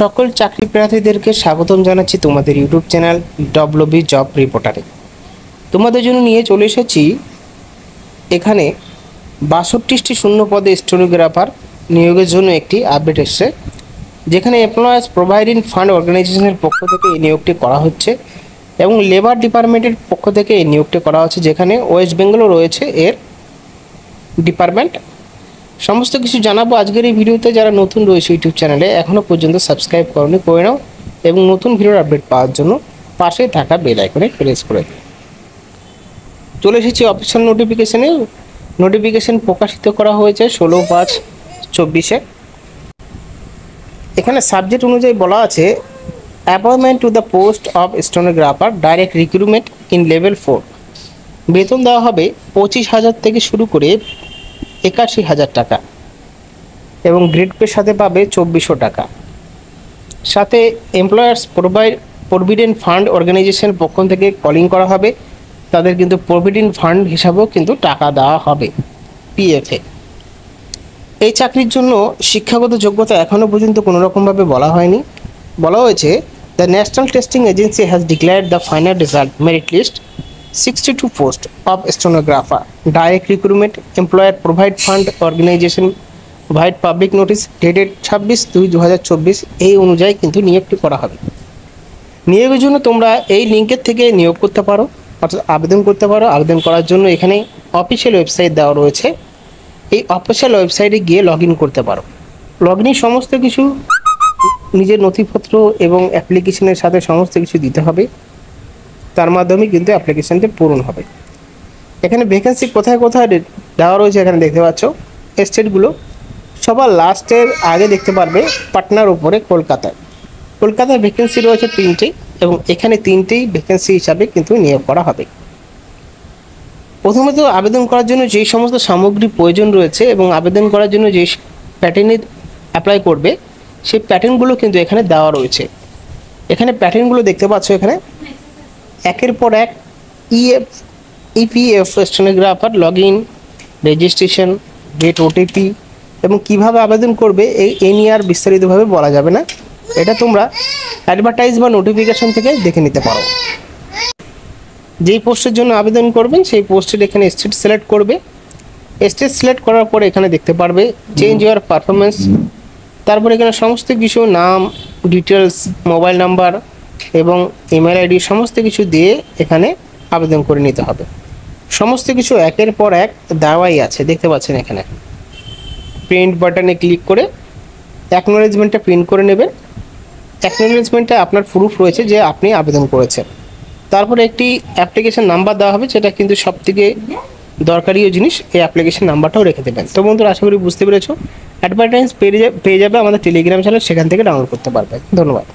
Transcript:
সকল চাকরি প্রার্থীদেরকে স্বাগতম জানাচ্ছি তোমাদের ইউটিউব চ্যানেল ডব্লবি জব রিপোর্টারে। তোমাদের জন্য নিয়ে চলে এসেছি এখানে বাষট্টিটি শূন্য পদে স্টোনোগ্রাফার নিয়োগের জন্য একটি আপডেট এসছে, যেখানে এমপ্লয়ার্স প্রোভাইডিং ফান্ড অর্গানাইজেশনের পক্ষ থেকে এই নিয়োগটি করা হচ্ছে এবং লেবার ডিপার্টমেন্টের পক্ষ থেকে এই নিয়োগটি করা হচ্ছে, যেখানে ওয়েস্ট বেঙ্গলও রয়েছে এর ডিপার্টমেন্ট সমস্ত কিছু জানাব আজকের এই ভিডিওতে। যারা নতুন রয়েছে ইউটিউব চ্যানেলে এখনও পর্যন্ত সাবস্ক্রাইব করনি, করে নাও এবং নতুন ভিডিওর আপডেট পাওয়ার জন্য পাশে থাকা বেল আইকনে প্রেস করে চলে এসেছি অফিসিয়াল নোটিফিকেশানে নোটিফিকেশান প্রকাশিত করা হয়েছে ষোলো পাঁচ চব্বিশে। এখানে সাবজেক্ট অনুযায়ী বলা আছে appointment to the post of stenographer direct recruitment in level four বেতন দেওয়া হবে পঁচিশ হাজার থেকে শুরু করে একাশি হাজার টাকা এবং গ্রেড পের সাথে পাবে চব্বিশশো টাকা। সাথে employers provide provident fund organisation পক্ষ থেকে কলিং করা হবে। তাদের কিন্তু প্রভিডেন্ট ফান্ড হিসাবেও কিন্তু টাকা দেওয়া হবে পিএফে এই চাকরির জন্য শিক্ষাগত যোগ্যতা এখনও পর্যন্ত কোনো রকমভাবে বলা হয়নি। বলা হয়েছে the national testing agency has declared the final result merit list sixty two post of stenographer direct recruitment employer provide fund organisation provide public notice dated ছাব্বিশ দুই দু এই অনুযায়ী কিন্তু নিয়োগটি করা হবে। নিয়োগের জন্য তোমরা এই লিঙ্কের থেকে নিয়োগ করতে পারো, অর্থাৎ আবেদন করতে পারো। আবেদন করার জন্য এখানে অফিসিয়াল ওয়েবসাইট দেওয়া রয়েছে। এই অফিসিয়াল ওয়েবসাইটে গিয়ে লগ করতে পারো। লগ সমস্ত কিছু, নিজের নথিপত্র এবং অ্যাপ্লিকেশনের সাথে সমস্ত কিছু দিতে হবে। তার মাধ্যমে কিন্তু অ্যাপ্লিকেশনটি পূরণ হবে। এখানে ভ্যাকেন্সি কোথায় কোথায় দেওয়া রয়েছে এখানে দেখতে পাচ্ছ। স্টেটগুলো সবার লাস্টের আগে দেখতে পারবে পাটনার উপরে কলকাতায়। কলকাতায় ভ্যাকেন্সি রয়েছে তিনটি এবং এখানে তিনটেই ভ্যাকেন্সি হিসাবে কিন্তু নিয়োগ করা হবে। প্রথমত আবেদন করার জন্য যেই সমস্ত সামগ্রী প্রয়োজন রয়েছে এবং আবেদন করার জন্য যে প্যাটার্নে অ্যাপ্লাই করবে, সেই প্যাটার্নগুলো কিন্তু এখানে দেওয়া রয়েছে। এখানে প্যাটার্নগুলো দেখতে পাচ্ছ এখানে। একের পর এক EF EPF stenographer log in registration get OTP এবং কীভাবে আবেদন করবে, এই এ নিয়ে আর বিস্তারিতভাবে বলা যাবে না। এটা তোমরা অ্যাডভার্টাইজ বা নোটিফিকেশন থেকে দেখে নিতে পারো। যেই পোস্টের জন্য আবেদন করবেন, সেই পোস্টের এখানে স্টেট সিলেক্ট করবে। স্টেট সিলেক্ট করার পরে এখানে দেখতে পারবে চেঞ্জ ইউর পারফরমেন্স তারপরে এখানে সমস্ত কিছু, নাম ডিটেলস মোবাইল নাম্বার এবং ইমেল আইডি সমস্ত কিছু দিয়ে এখানে আবেদন করে নিতে হবে। সমস্ত কিছু একের পর এক দেওয়াই আছে, দেখতে পাচ্ছেন এখানে। প্রিন্ট বাটনে ক্লিক করে অ্যাকনোলেজমেন্টটা প্রিন্ট করে নেবেন। অ্যাকনোলেজমেন্টে আপনার প্রুফ রয়েছে যে আপনি আবেদন করেছেন। তারপরে একটি অ্যাপ্লিকেশন নাম্বার দেওয়া হবে যেটা কিন্তু সব থেকে দরকারিও জিনিস, এই অ্যাপ্লিকেশান নাম্বারটাও রেখে দেবেন। তো বন্ধুরা, আশা করি বুঝতে পেরেছ। অ্যাডভার্টাইজ পেয়ে যাবে আমাদের টেলিগ্রাম চ্যানেল সেখান থেকে ডাউনলোড করতে পারবে ধন্যবাদ।